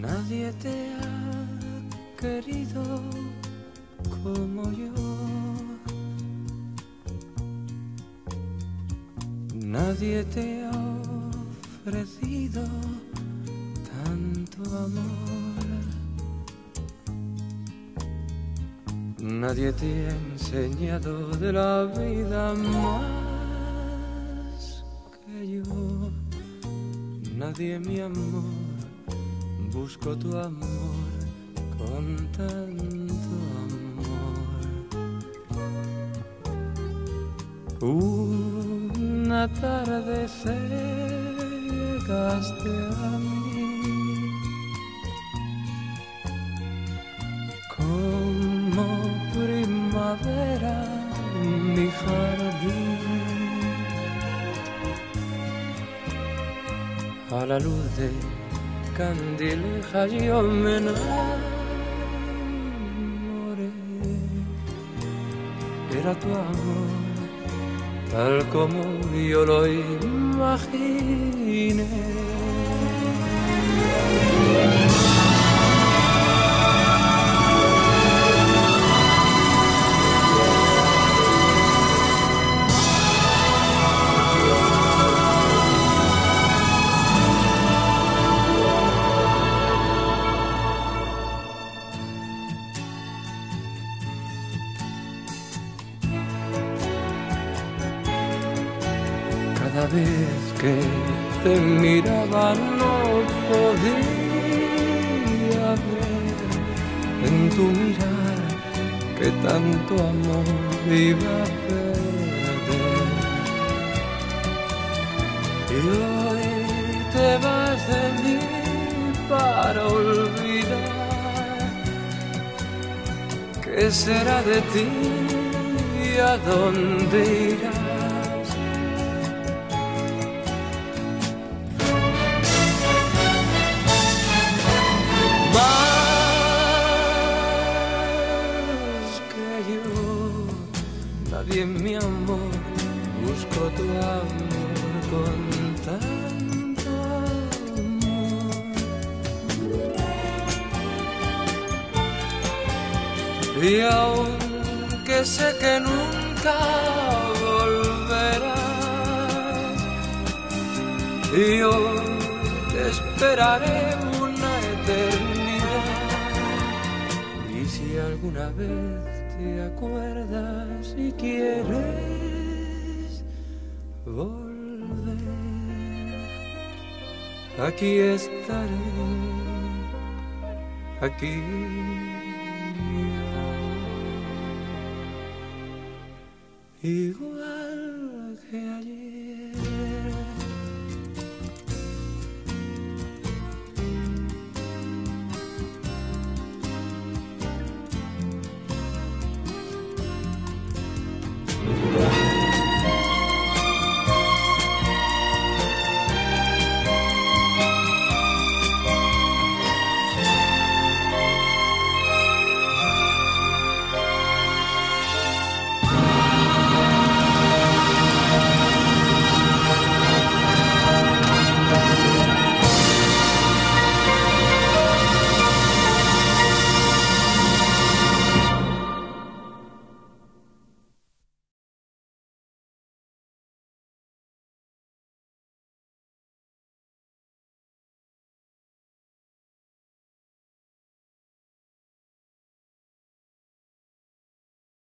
Nadie te ha querido como yo. Nadie te ha ofrecido tanto amor. Nadie te ha enseñado de la vida más que yo. Nadie mi amor busco tu amor con tanto amor. Una tarde llegaste a mí como primavera mi jardín a la luz de candileja yo me enamoré. Era tu amor, tal como yo lo imaginé. Cada vez que te miraba no podía ver en tu mirar que tanto amor iba a perder. Y hoy te vas de mí para olvidar. ¿Qué será de ti y a dónde irás? Busco tu amor con tanto amor. Y aunque sé que nunca volverás, yo te esperaré una eternidad. Y si alguna vez te acuerdas y quieres volver, aquí estaré, aquí. Igual